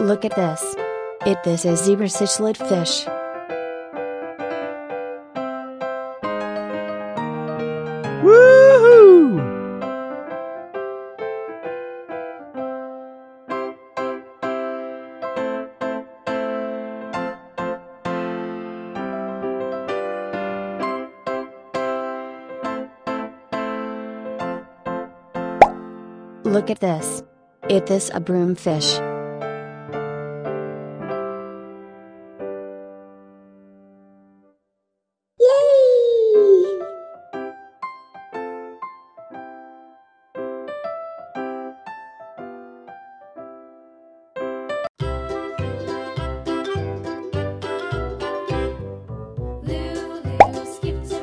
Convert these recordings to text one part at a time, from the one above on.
Look at this. It this is zebra cichlid fish. Look at this. It this a broom fish.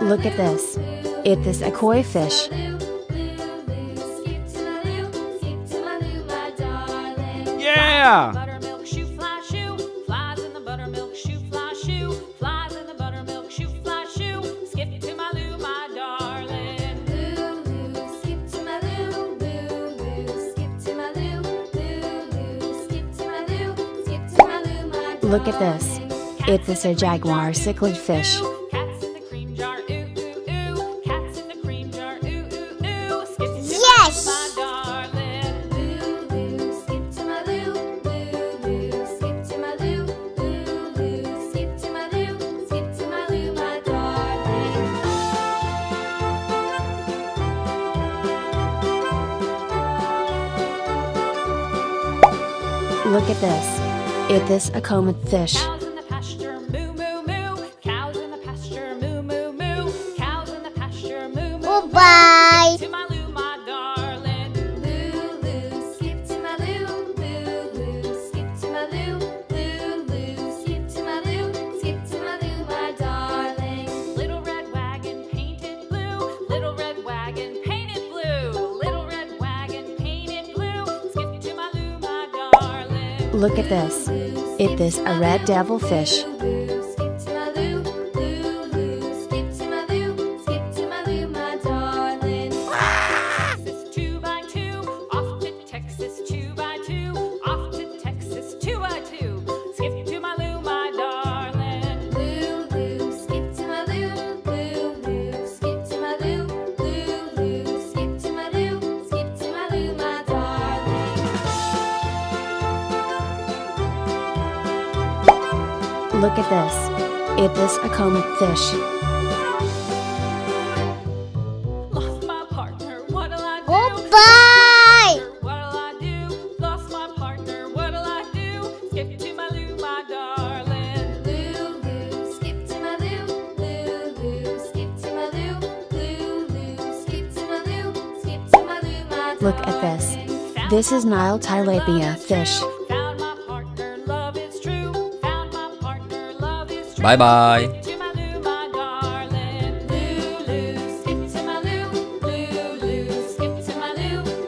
Look at this. It this a koi fish. Yeah! Buttermilk shoo fly shoo, flies in the buttermilk shoo fly shoo, flies in the buttermilk shoo fly shoo. Skip to my loo, my darling. Lulu, skip to my loo, Lulu, skip to my loo, Lulu, skip to my loo, skip to my loo, my Look at this. It's a jaguar cichlid fish. Look at this. It this a comet fish. Cows Look at this. It this a red devil fish. Look at this. It is a comet fish. Lost my partner, what'll I do? Oh, Goodbye. What'll I do? Lost my partner, what'll I do? Skip to my loo, my darling. Lulu, skip to my loo, Lulu, skip to my loo, Lulu, skip to my loo, skip to my loo, my Look at this. This is Nile tilapia fish. Loo,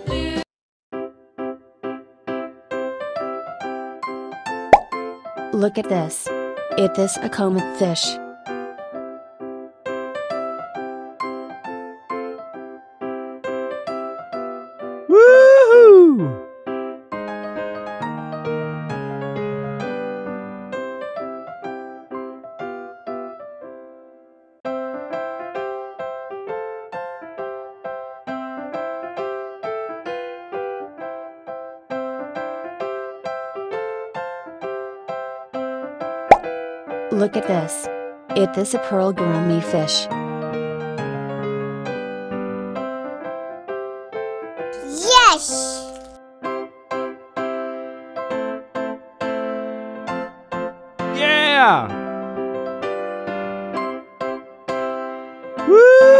Lulu. Look at this. It this a comet fish. Woohoo! Look at this. It this a pearl gourami fish. Yes! Yeah! Woohoo!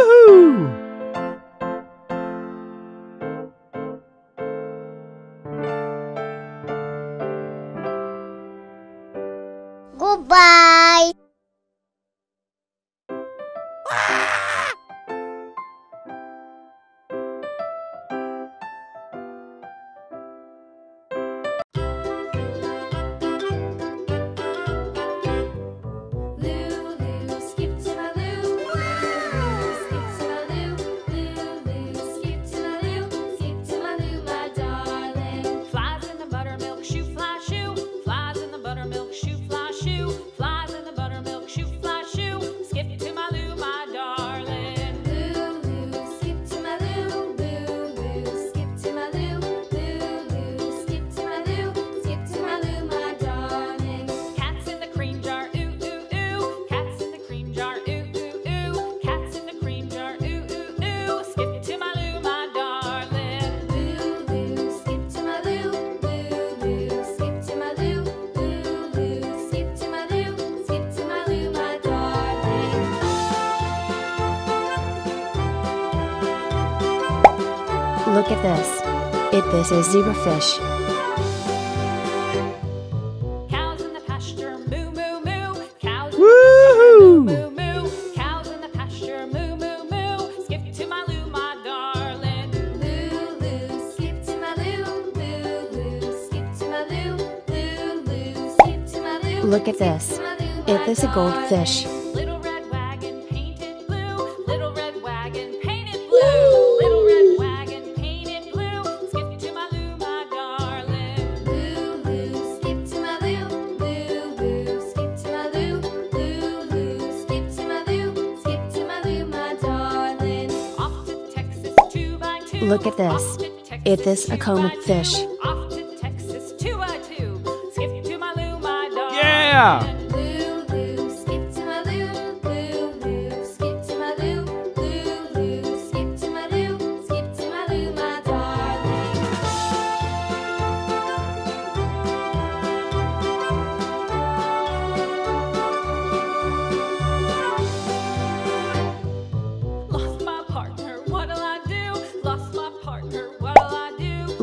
Look at this. It this is zebra fish. Cows in the pasture, moo moo moo. Cows Moo moo. Cows in the pasture, moo moo moo. Skip to my loo, my darling. Loo loo, skip to my loo. Loo loo, skip to my loo. Loo loo, skip to my loo. Look at this. It this a goldfish. Look at this. It is a comet fish. Yeah!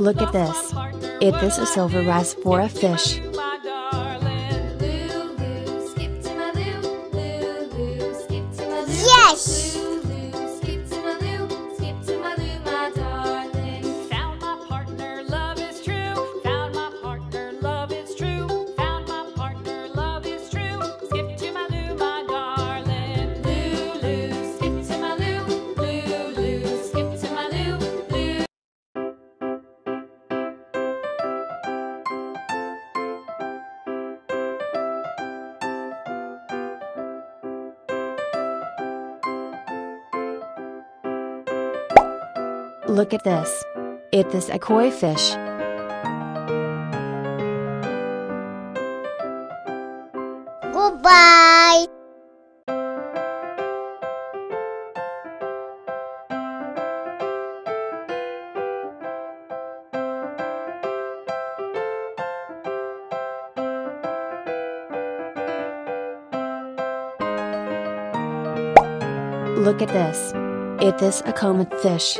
Look at this. It this a silver rasbora fish. Look at this. It is a koi fish. Goodbye. Look at this. It is a comet fish.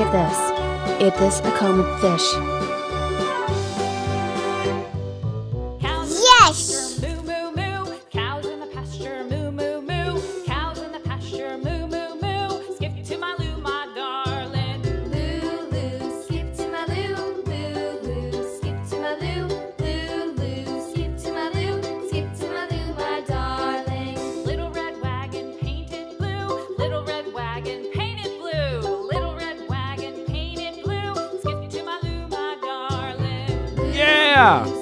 Look at this. It is a common fish. dia!